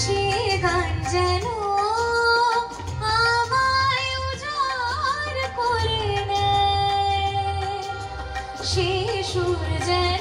সে গান যেন আমায় উজাড় করে নেয় সে সুর যেন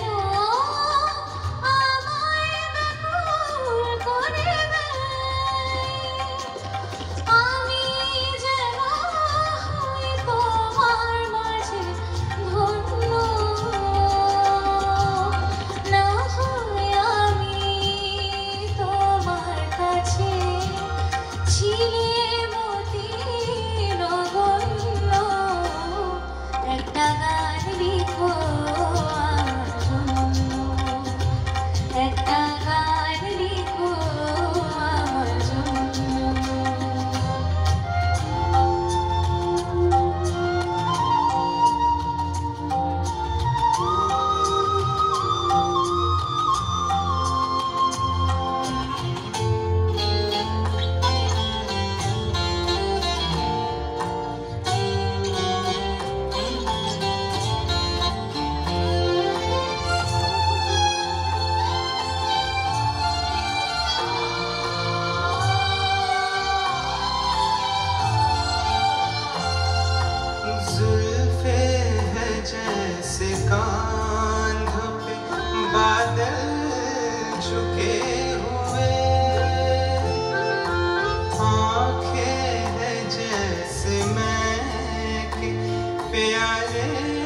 Pai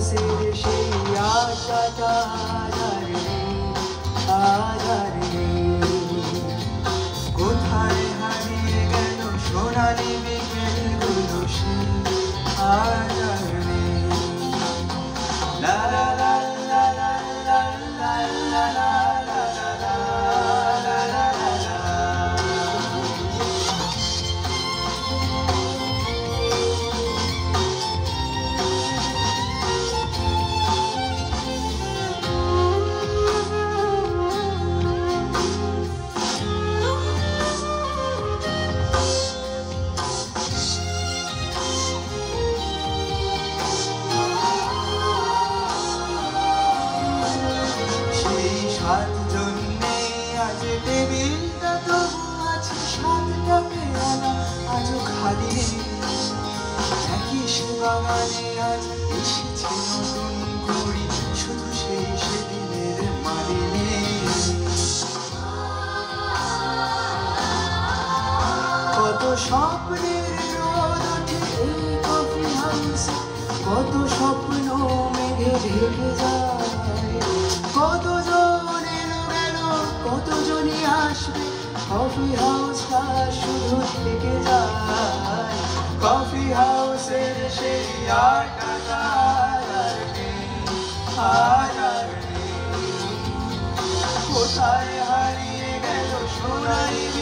श्रया चाचा কফি হাউসটা শুধু থেকে যায় কফি হাউসের সেই আটা কোথায় হারিয়ে গেল সোনাই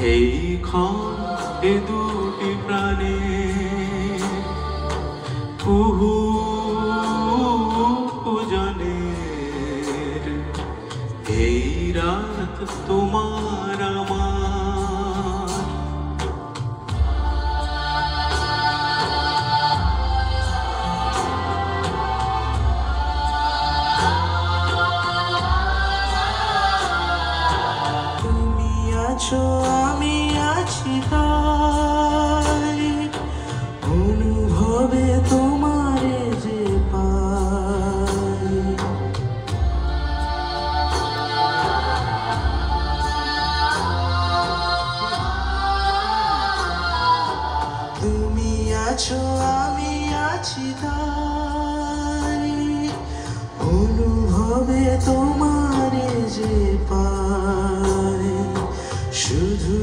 এই ক্ষণ এ দুটি প্রাণে। কুহু জানে এই রাত তোমার আছো আমি আছি তাই। অনুভবে তোমারে যে পায় শুধু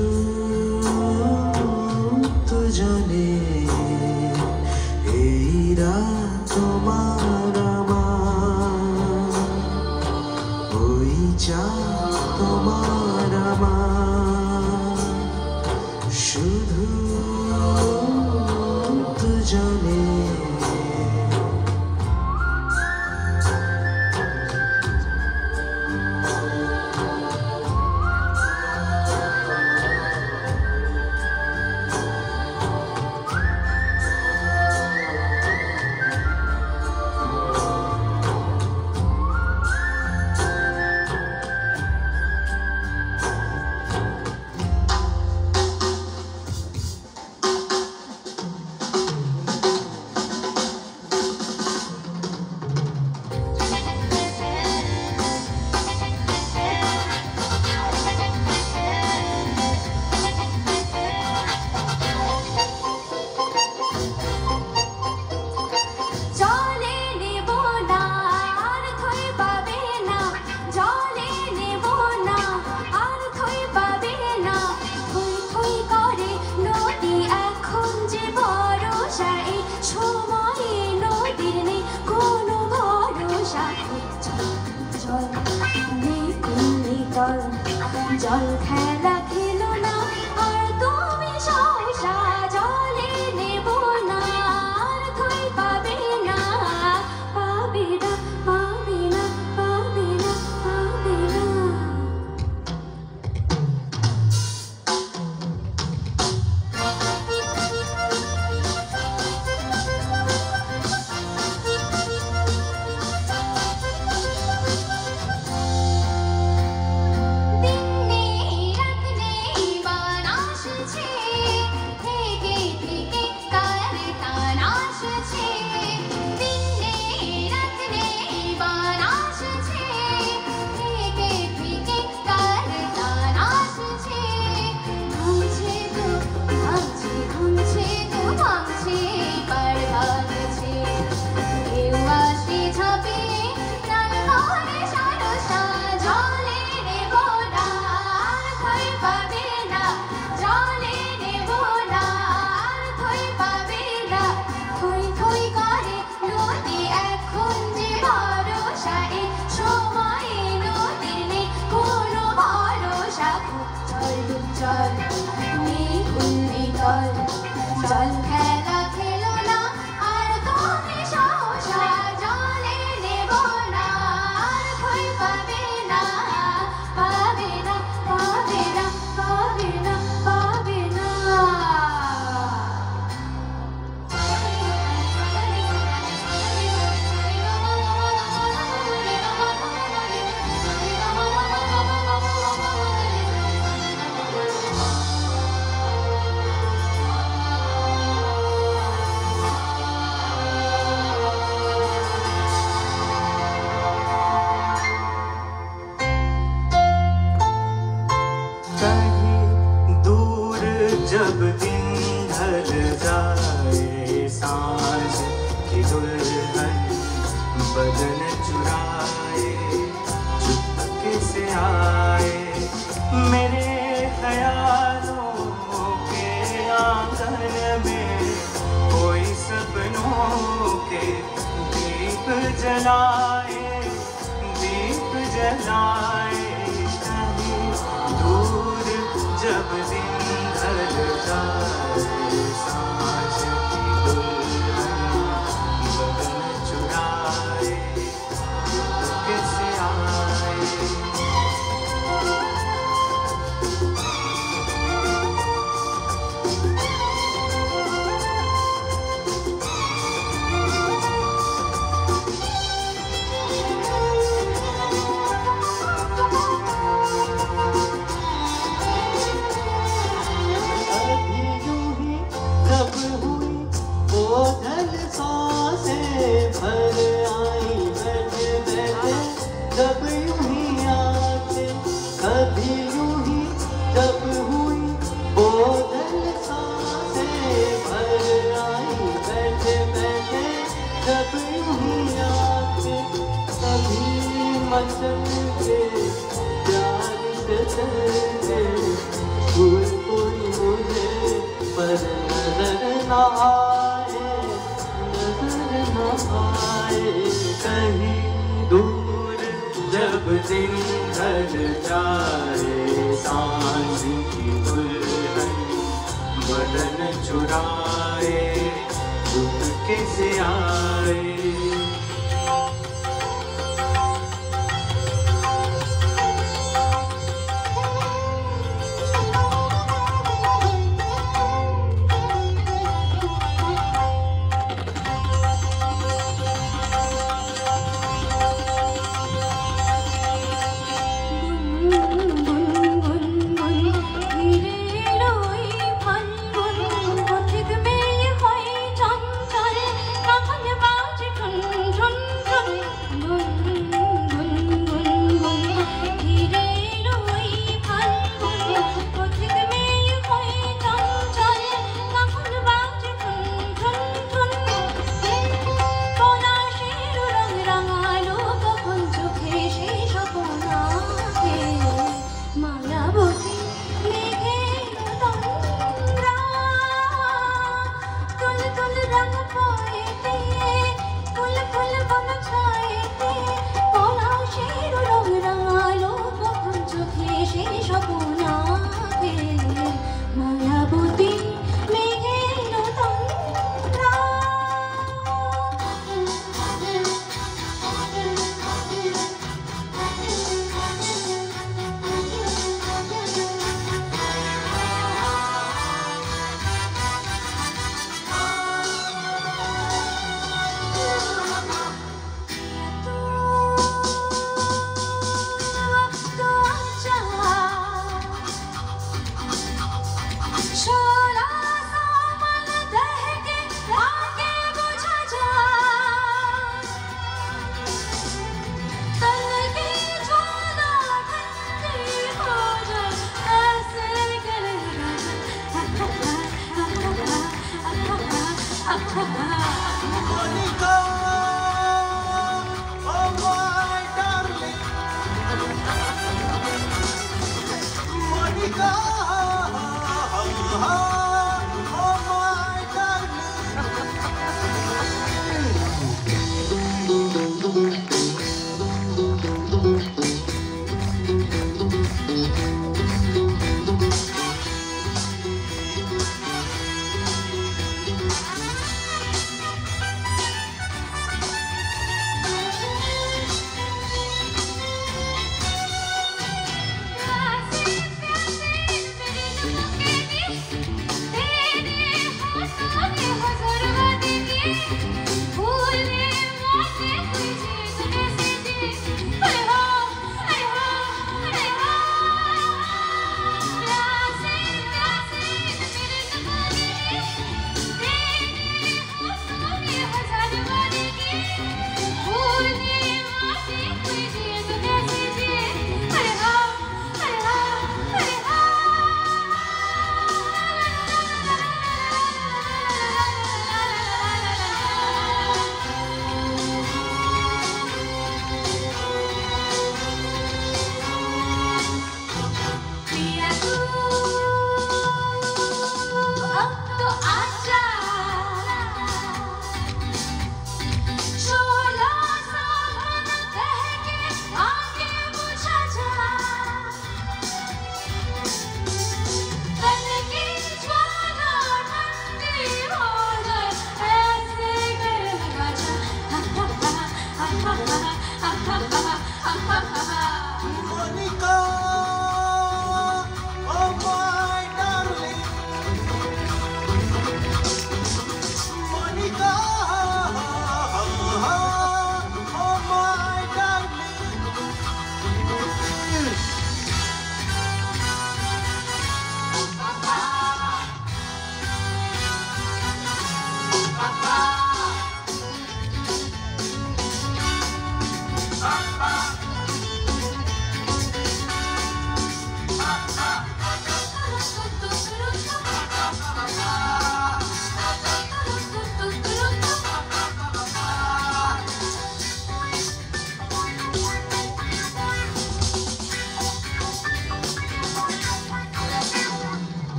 जलाए दीप जलाए। आए नज़र न आए कहीं दूर जब दिन ढल जाए साँझ की दुल्हन बदन चुराए, दुख के आए।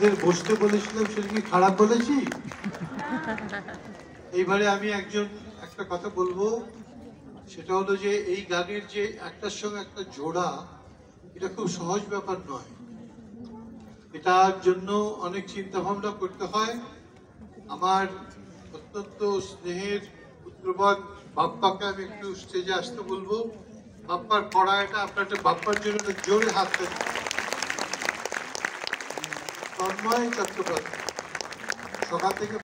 আপনাদের বসতে বলেছিলাম সেটা কি খারাপ বলেছি? এইবারে আমি একজন, একটা কথা বলব। সেটা হলো যে এই গানের যে একটার সঙ্গে একটা জোড়া, এটা খুব সহজ ব্যাপার নয়। এটার জন্য অনেক চিন্তা ভাবনা করতে হয়। আমার অত্যন্ত স্নেহের পুত্রবধ বাপ্পাকে আমি একটু স্টেজে আসতে বলব। বাপ্পার পড়ায়টা আপনার একটা বাপ্পার জন্য জোরে হাত তন্ময় চট্টোপাধ্যায়। সকাল থেকে